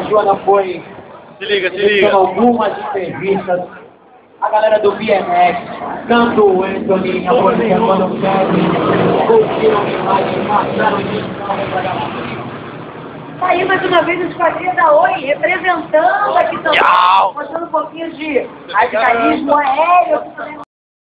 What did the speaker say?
A Joana foi Se liga, se liga. algumas entrevistas. A galera do BMX, tanto o Anthony, a Mônica, quanto o Kevin, curtiram demais, marcaram isso, Tá aí mais uma vez a Esquadrilha da Oi, representando aqui também, mostrando um pouquinho de radicalismo aéreo.